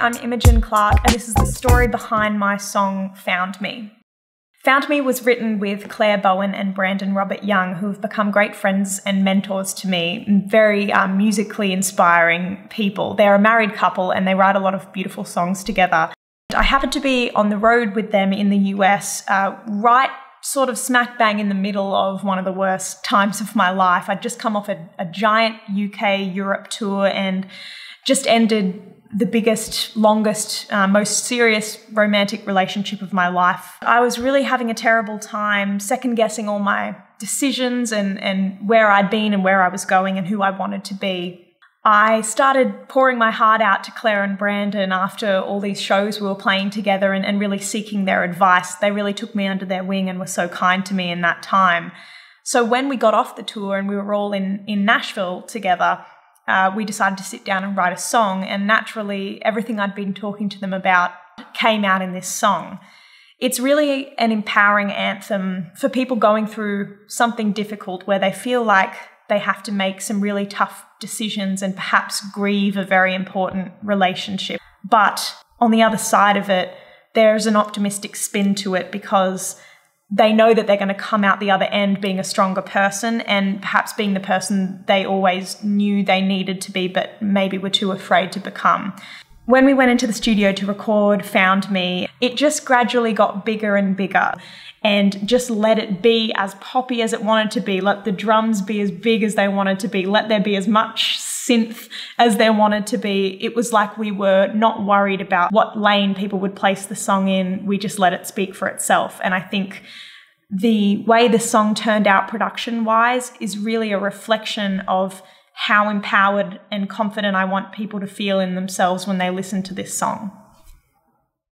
I'm Imogen Clark, and this is the story behind my song Found Me. Found Me was written with Clare Bowen and Brandon Robert Young, who have become great friends and mentors to me, very um, musically inspiring people. They're a married couple and they write a lot of beautiful songs together. I happened to be on the road with them in the US, uh, right sort of smack bang in the middle of one of the worst times of my life. I'd just come off a, a giant UK Europe tour and just ended the biggest, longest, uh, most serious romantic relationship of my life. I was really having a terrible time, second guessing all my decisions and, and where I'd been and where I was going and who I wanted to be. I started pouring my heart out to Clare and Brandon after all these shows we were playing together and, and really seeking their advice. They really took me under their wing and were so kind to me in that time. So when we got off the tour and we were all in, in Nashville together, uh, we decided to sit down and write a song. And naturally, everything I'd been talking to them about came out in this song. It's really an empowering anthem for people going through something difficult where they feel like they have to make some really tough decisions and perhaps grieve a very important relationship. But on the other side of it, there's an optimistic spin to it because they know that they're going to come out the other end being a stronger person and perhaps being the person they always knew they needed to be, but maybe were too afraid to become. When we went into the studio to record Found Me, it just gradually got bigger and bigger and just let it be as poppy as it wanted to be. Let the drums be as big as they wanted to be. Let there be as much synth as they wanted to be. It was like we were not worried about what lane people would place the song in. We just let it speak for itself. And I think the way the song turned out production wise is really a reflection of how empowered and confident I want people to feel in themselves when they listen to this song.